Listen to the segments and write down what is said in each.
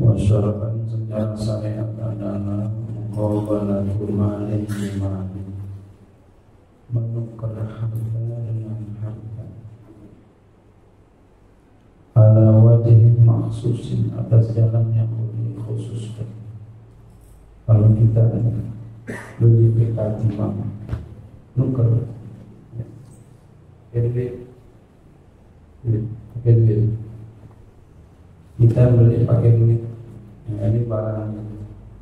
Secara syariat adalah muqabalat malin bimali Menukar harta dengan harta. Ala wajih maksusin atas jalan yang khusus. Kalau kita beli timang nuker jadi pakai duit. Kita beli pakai duit nah, ini barang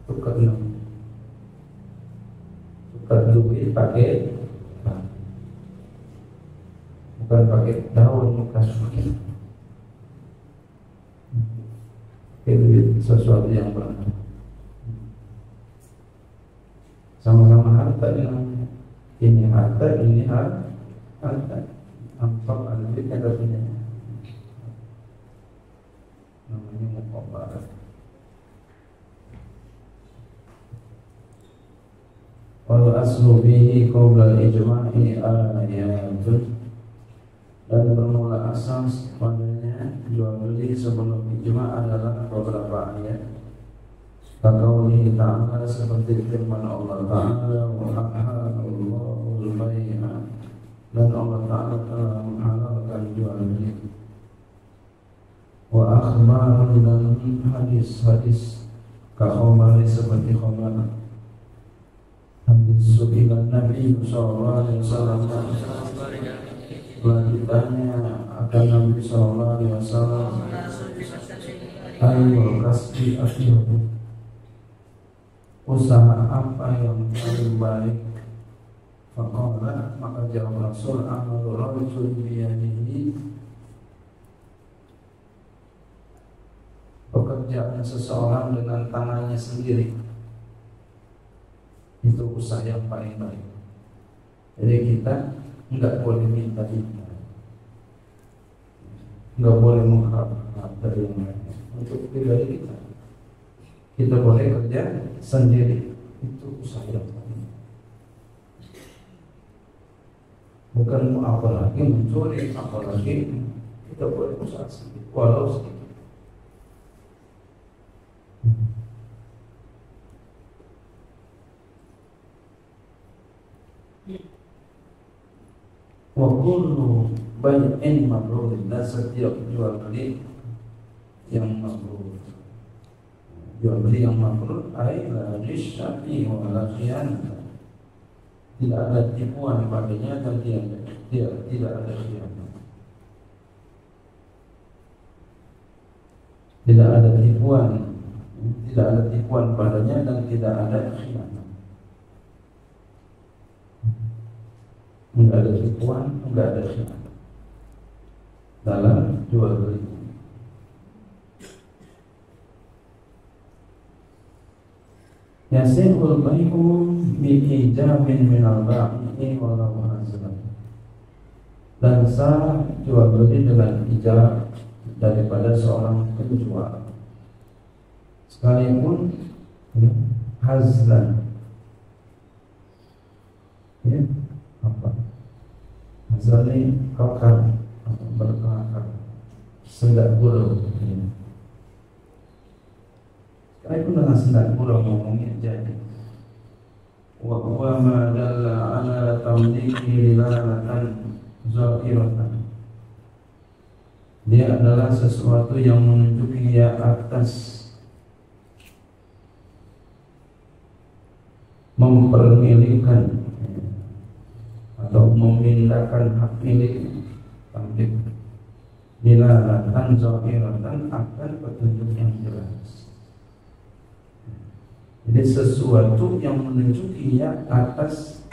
tukar tukar duit pakai bukan pakai daun bukan pakai. Sesuatu yang benar. Sama-sama harta yang ini harta ini harta. Harta. Ada ada punya namanya mukabarat aslu bihi qabla ijma'i ayatun dan bermula asal padanya jual beli sebelum ijma adalah beberapa ayat. Kaqaulihi ta'ala seperti firman Allah Ta'ala wa ahallallahu al-bay'a. Dan Allah Ta'ala telah menghalalkan jual beli. Wa akhbar dan hadis-hadis. Kahomari seperti khobar Nabi ditanya akan Nabi Sallallahu Alaihi Wasallam Ayo Usaha apa yang paling baik Faqala maka jawab Rasul Amalu rajul biyadihi Pekerjaan seseorang dengan tangannya sendiri Itu usaha yang paling baik. Jadi kita nggak boleh minta minta nggak boleh mengharap dari yang lain. Untuk pribadi kita. Kita boleh kerja sendiri. Itu usaha yang paling bukan apalagi mencuri apalagi kita boleh usaha sendiri walau sedikit wa kullu bai'in mabrur dan setiap jual beli yang mabrur. Jual beli yang mabrur ay la risyafi wa la khiyanah tidak ada tipuan padanya dan tidak tidak, tidak ada khianat tidak ada tipuan tidak ada tipuan padanya dan tidak ada khianat enggak ada tipuan, enggak ada khianat dalam jual beli. Yasihul bai'u bi ijamin min al-ba'i walau hazlan. Dan sah jual beli dengan ijab daripada seorang penjual. Sekalipun ya, hazlan. Ya, apa? Hazlan ini kokar atau berkelakar. Sendak guru. Ya. pun dengan senang kurang ngomongnya jadi wa huwa ma dalla ala tamliki lalatan zahiratan dia adalah sesuatu yang menunjuki ya atas mempermilikkan atau memindahkan hak milik tamlik dilalatan zahiratan akan petunjuk yang jelas. Jadi sesuatu yang menunjukinya atas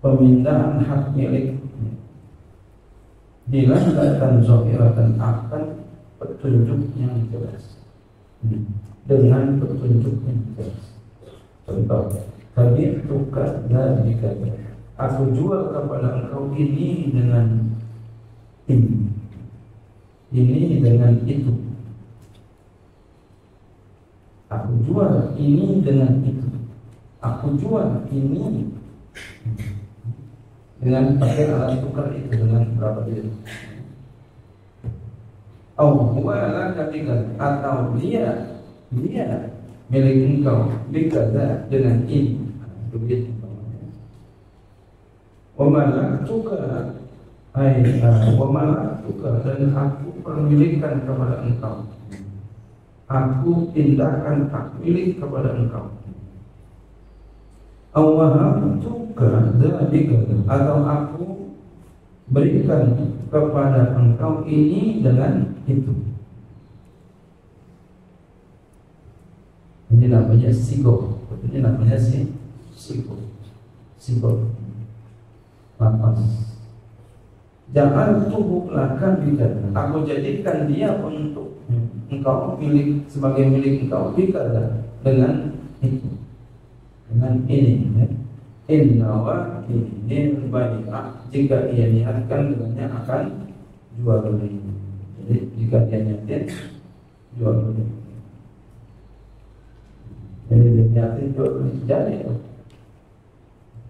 pemindahan hak milik. Dilandakan zohiratan akan petunjuk yang jelas. Dengan petunjuk yang jelas. Contoh kami tukar dari aku jual kepada engkau ini dengan ini ini dengan itu Aku jual ini dengan itu. Aku jual ini dengan pakai alat tukar itu dengan berapa dia? Oh, wala ketika atau dia dia milik engkau dikata dengan ini begitu Wamalah tukar Hai, wamalah tukar dan aku permilikan kepada engkau aku pindahkan hak milik kepada engkau. Allah juga atau aku berikan kepada engkau ini dengan itu. Ini namanya sigo. Ini namanya si sigo. Sigo. Lapas. Jangan tubuh lakan Aku jadikan dia untuk engkau milik sebagai milik engkau dikata dengan itu dengan ini ya. Innawa ini bai'ah jika ia niatkan dengannya akan jual beli. Jadi jika dia niatin jual beli. Jadi dia niatin jual beli jadi ya.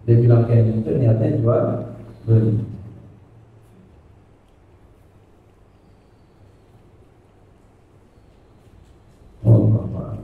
Dia bilang kayak gitu niatnya jual beli. Oh, Allah,